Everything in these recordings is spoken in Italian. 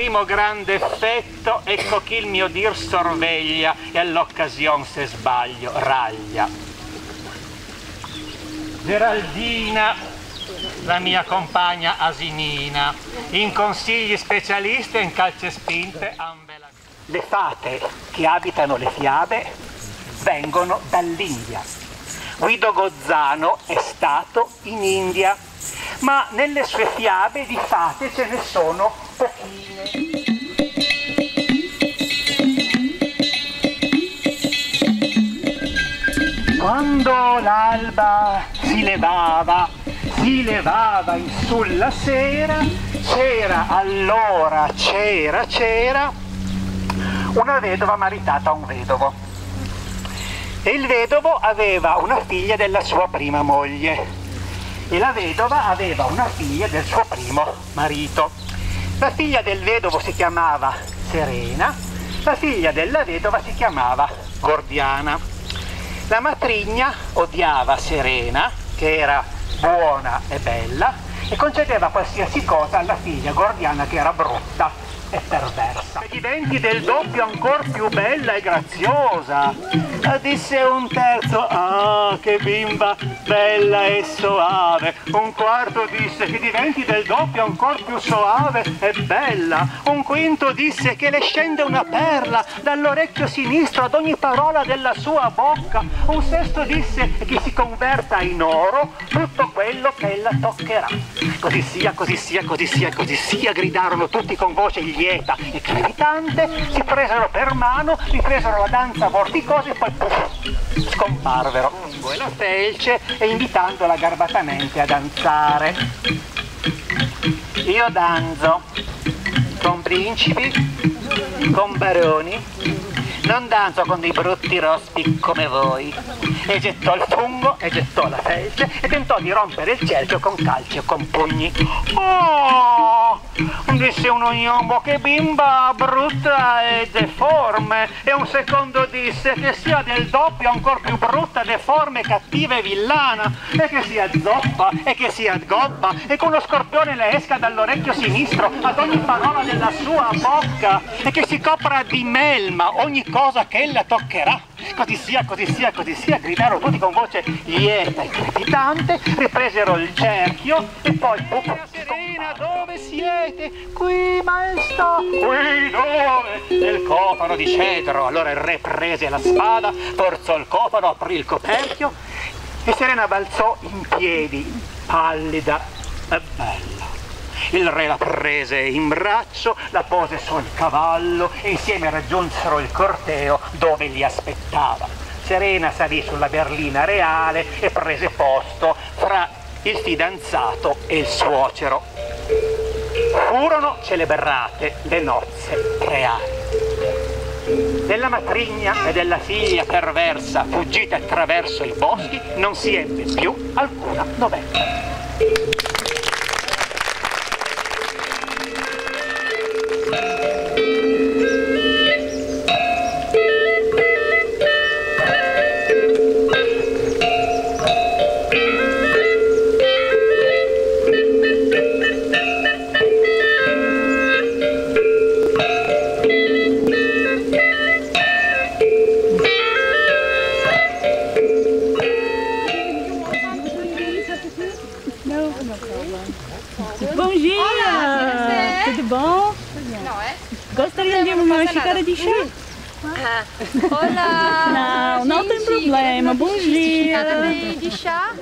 primo grande effetto, ecco chi il mio dir sorveglia e all'occasione se sbaglio raglia. Geraldina, la mia compagna asinina, in consigli specialisti e in calce spinte, ambela. Le fate che abitano le fiabe vengono dall'India. Guido Gozzano è stato in India, ma nelle sue fiabe di fate ce ne sono pochine. Quando l'alba si levava, si levava in sulla sera, c'era allora, c'era, c'era una vedova maritata a un vedovo. E il vedovo aveva una figlia della sua prima moglie e la vedova aveva una figlia del suo primo marito. La figlia del vedovo si chiamava Serena, la figlia della vedova si chiamava Gordiana. La matrigna odiava Serena, che era buona e bella, e concedeva qualsiasi cosa alla figlia Gordiana, che era brutta e perversa. E diventi del doppio ancora più bella e graziosa. Disse un terzo, ah che bimba bella e soave. Un quarto disse che diventi del doppio ancora più soave e bella. Un quinto disse che le scende una perla dall'orecchio sinistro ad ogni parola della sua bocca. Un sesto disse che si converta in oro tutto quello che ella toccherà. Così sia, così sia, così sia, così sia, gridarono tutti con voce lieta e crepitante, si presero per mano, ripresero la danza vorticosa e poi puff, scomparvero lungo la felce e invitandola garbatamente a danzare. Io danzo con principi, con baroni, non danzo con dei brutti rospi come voi. E gettò il fungo, e gettò la felce, e tentò di rompere il cerchio con calci o con pugni. Oh! Disse uno gnombo che bimba brutta e deforme, e un secondo disse che sia del doppio ancora più brutta, deforme, cattiva e villana, e che sia zoppa, e che sia gobba, e con lo scorpione le esca dall'orecchio sinistro ad ogni parola della sua bocca, e che si copra di melma ogni cosa che ella toccherà. Così sia, così sia, così sia, gridarono tutti con voce lieta e crepitante, ripresero il cerchio e poi... Serena, dove siete? Qui, maestà! Qui dove? Nel cofano di cedro. Allora il re prese la spada, forzò il cofano, aprì il coperchio e Serena balzò in piedi, pallida e bella. Il re la prese in braccio, la pose sul cavallo e insieme raggiunsero il corteo dove li aspettava. Serena salì sulla berlina reale e prese posto fra il fidanzato e il suocero. Furono celebrate le nozze reali. Della matrigna e della figlia perversa fuggita attraverso i boschi non si ebbe più alcuna novella. Bom? Gostaria de uma xícara de chá? Ah, olá! Não, não tem problema. Bom dia! Xícara de, chá?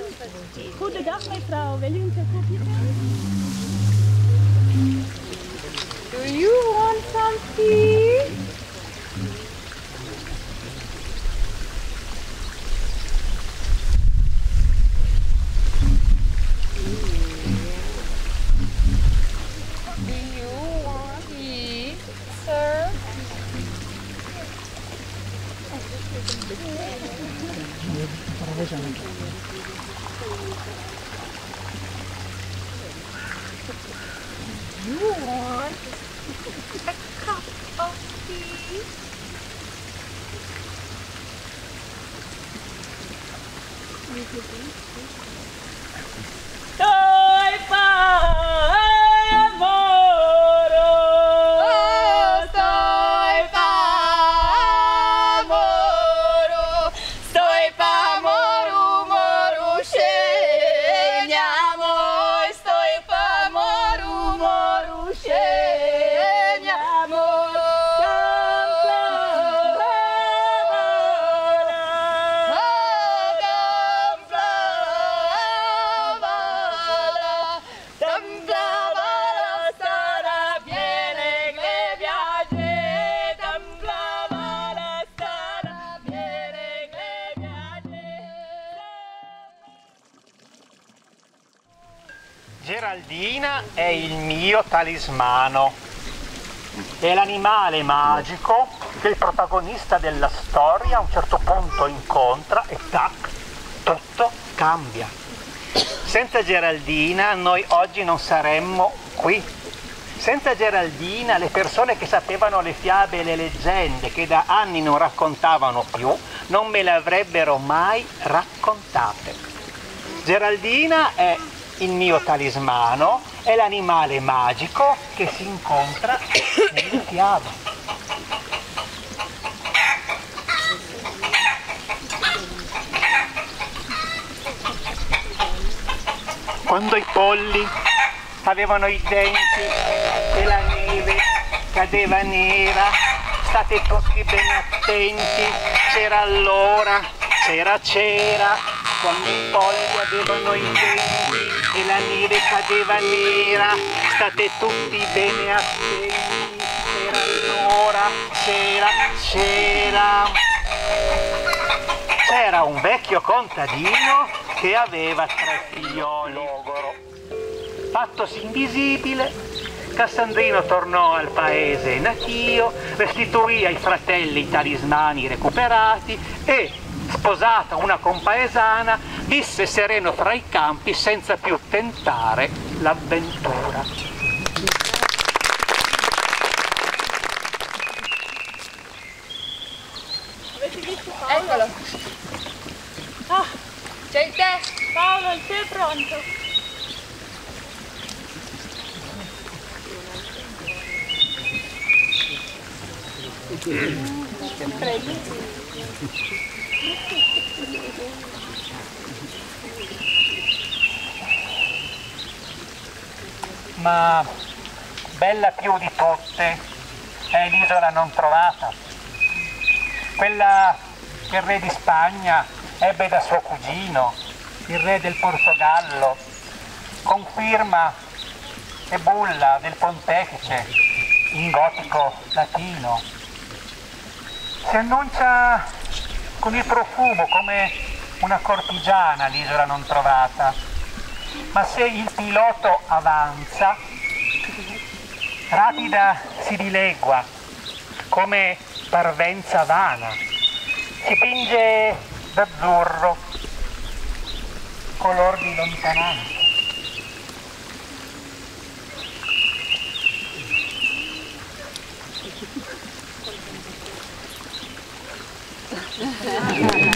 Goedendag mevrouw, wil u een kopje thee? Do you want some tea? You want a cup of tea? Pa' Geraldina è il mio talismano. È l'animale magico che il protagonista della storia a un certo punto incontra e tac, tutto cambia. Senza Geraldina noi oggi non saremmo qui. Senza Geraldina le persone che sapevano le fiabe e le leggende che da anni non raccontavano più non me le avrebbero mai raccontate. Geraldina è il mio talismano, è l'animale magico che si incontra nelle fiabe. Quando i polli avevano i denti e la neve cadeva nera, state tutti bene attenti, c'era allora, c'era c'era, quando i polli avevano i denti e la neve cadeva nera, state tutti bene attenti, c'era allora, c'era, c'era. C'era un vecchio contadino che aveva tre figlioli. Fattosi invisibile, Cassandrino tornò al paese natio, restituì ai fratelli i talismani recuperati e, sposata una compaesana, visse sereno fra i campi senza più tentare l'avventura. Eccolo. Ah, C'è il tè. Paolo, il tè è pronto. Ma bella più di tutte è l'isola non trovata, quella che il re di Spagna ebbe da suo cugino, il re del Portogallo, con firma e bulla del pontefice in gotico latino. Si annuncia con il profumo come una cortigiana l'isola non trovata, ma se il pilota avanza, rapida si dilegua come parvenza vana, si pinge d'azzurro, color di lontananza. Right.